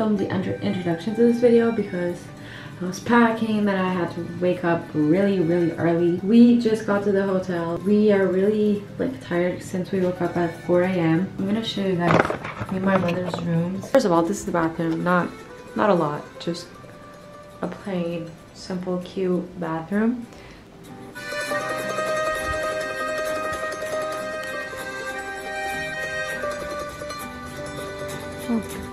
introduction to this video because I was packing then I had to wake up really really early. We just got to the hotel. We are really like tired since we woke up at 4 a.m. I'm gonna show you guys in my mother's rooms. First of all, this is the bathroom. Not, not a lot, just a plain, simple, cute bathroom. Oh.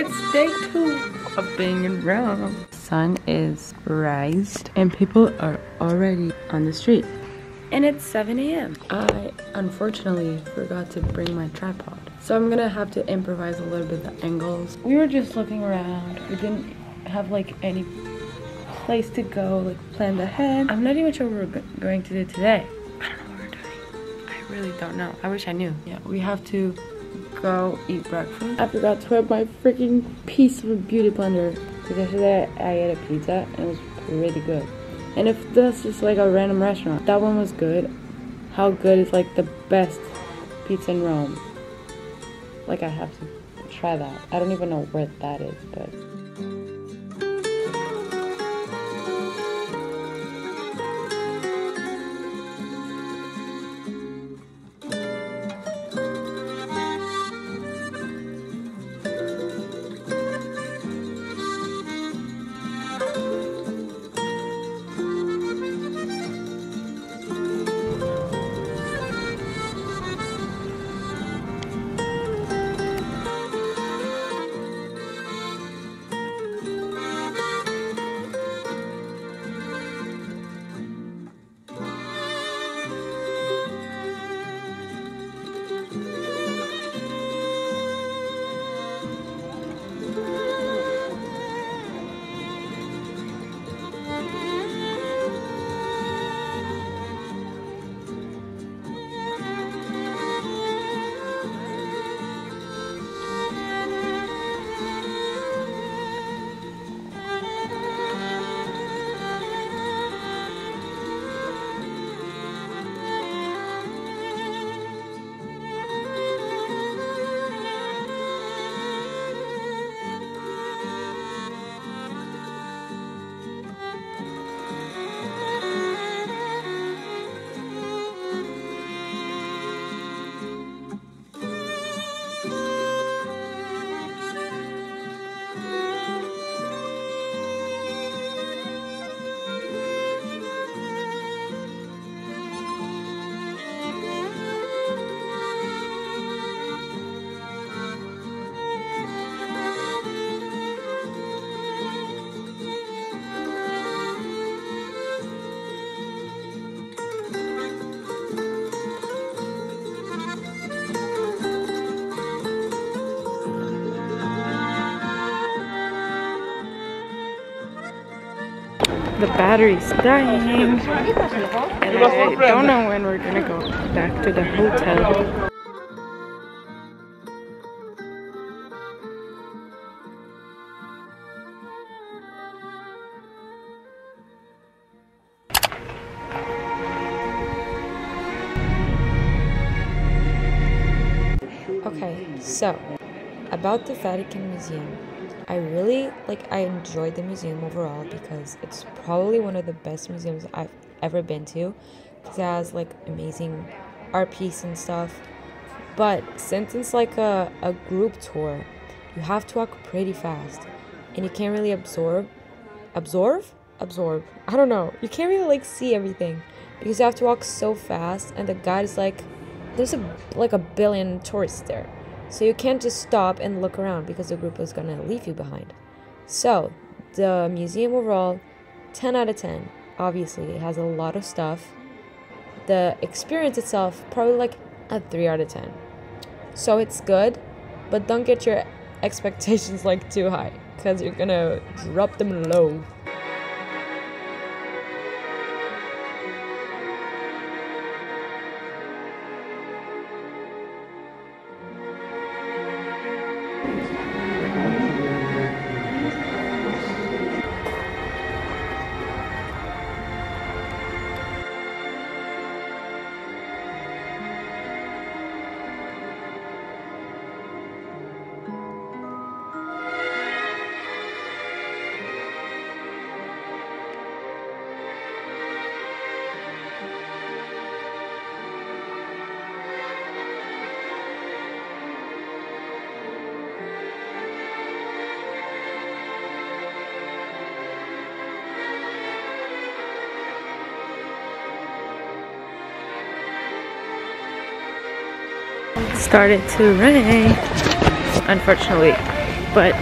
It's day two of being in Rome. Sun is rised and people are already on the street. And it's 7 a.m. I unfortunately forgot to bring my tripod. So I'm gonna have to improvise a little bit the angles. We were just looking around. We didn't have like any place to go, like planned ahead. I'm not even sure what we're going to do today. I don't know what we're doing. I really don't know. I wish I knew. Yeah, we have to go eat breakfast. I forgot to have my freaking piece of a beauty blender because yesterday I ate a pizza and it was really good. And if that's just like a random restaurant, that one was good. How good is like the best pizza in Rome? Like I have to try that. I don't even know where that is, but. The battery's dying. And I don't know when we're gonna go back to the hotel. Okay, so about the Vatican Museum. I really like I enjoyed the museum overall because it's probably one of the best museums I've ever been to. Because it has like amazing art piece and stuff. But since it's like a, a group tour, you have to walk pretty fast. And you can't really absorb absorb? Absorb? I don't know. You can't really like see everything because you have to walk so fast and the guide is like there's a like a billion tourists there so you can't just stop and look around because the group is gonna leave you behind. So the museum overall, 10 out of 10. Obviously, it has a lot of stuff. The experience itself, probably like a 3 out of 10. So it's good, but don't get your expectations like too high because you're gonna drop them low. Started to rain, unfortunately, but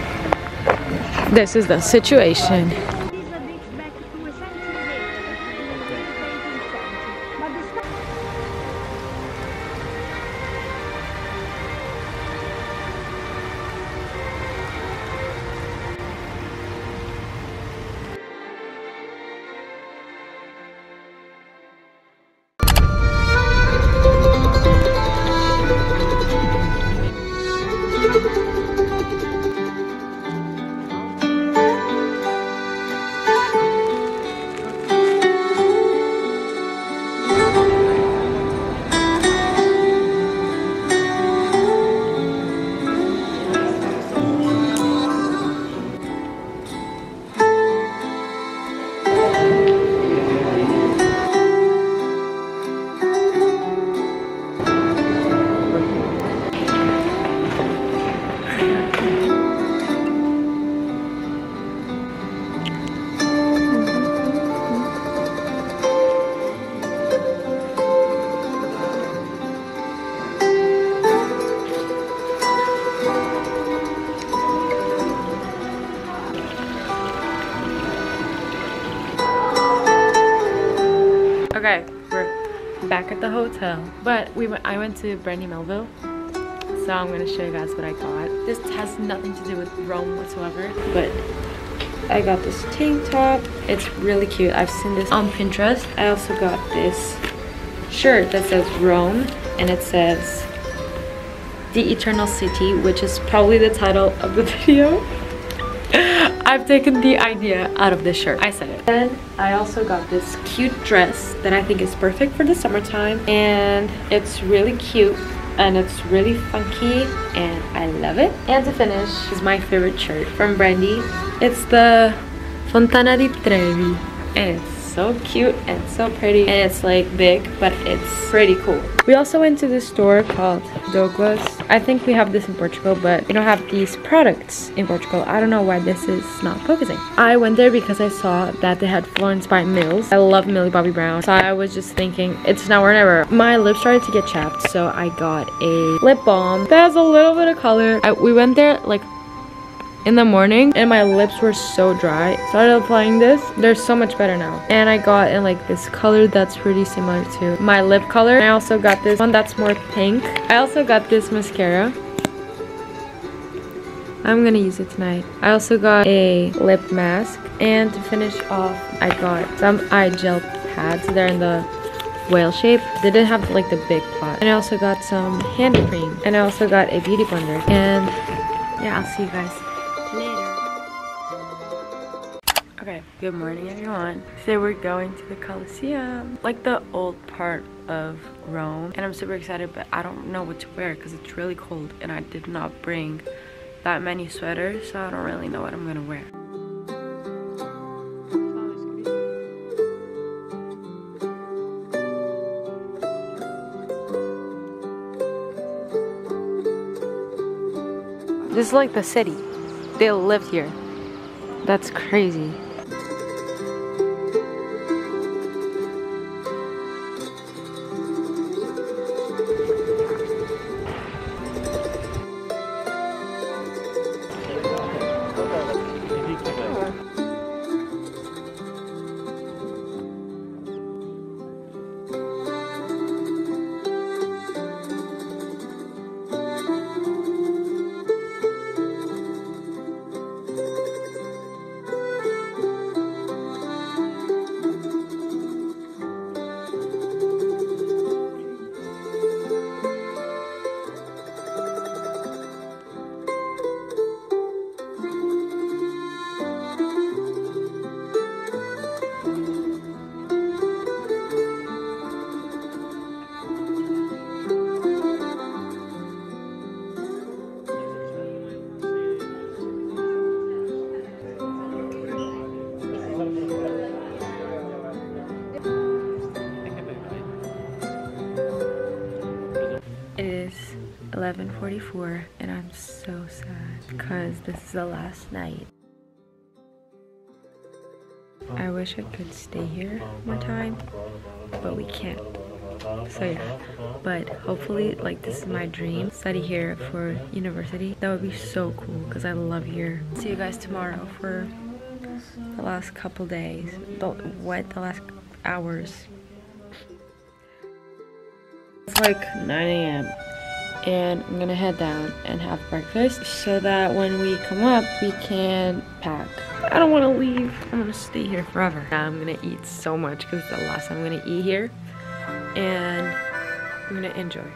this is the situation. Okay, we're back at the hotel. But we went, I went to Brandy Melville. So I'm gonna show you guys what I got. This has nothing to do with Rome whatsoever. But I got this tank top. It's really cute. I've seen this on Pinterest. I also got this shirt that says Rome and it says The Eternal City, which is probably the title of the video. I've taken the idea out of this shirt. I said it. Then I also got this cute dress that I think is perfect for the summertime. And it's really cute and it's really funky and I love it. And to finish is my favorite shirt from Brandy. It's the Fontana di Trevi and it's so cute and so pretty and it's like big but it's pretty cool. We also went to this store called Douglas. I think we have this in Portugal but we don't have these products in Portugal. I don't know why this is not focusing. I went there because I saw that they had Florence by Mills. I love Millie Bobby Brown so I was just thinking it's now or never. My lips started to get chapped so I got a lip balm that has a little bit of color. I, we went there like in the morning and my lips were so dry. Started applying this. They're so much better now. And I got in like this color that's pretty similar to my lip color. And I also got this one that's more pink. I also got this mascara. I'm gonna use it tonight. I also got a lip mask. And to finish off, I got some eye gel pads. They're in the whale shape. They didn't have like the big pot. And I also got some hand cream. And I also got a beauty blender. And yeah, I'll see you guys Okay, good morning everyone. Today we're going to the Colosseum, like the old part of Rome. And I'm super excited, but I don't know what to wear because it's really cold and I did not bring that many sweaters, so I don't really know what I'm gonna wear. This is like the city. They lived here. That's crazy. 11.44 and I'm so sad because this is the last night. I wish I could stay here more time, but we can't So yeah, but hopefully like this is my dream. Study here for university. That would be so cool because I love here. See you guys tomorrow for the last couple days. The, what? The last hours. It's like 9 a.m. And I'm gonna head down and have breakfast so that when we come up, we can pack. I don't wanna leave. I'm gonna stay here forever. I'm gonna eat so much because it's the last time I'm gonna eat here. And I'm gonna enjoy.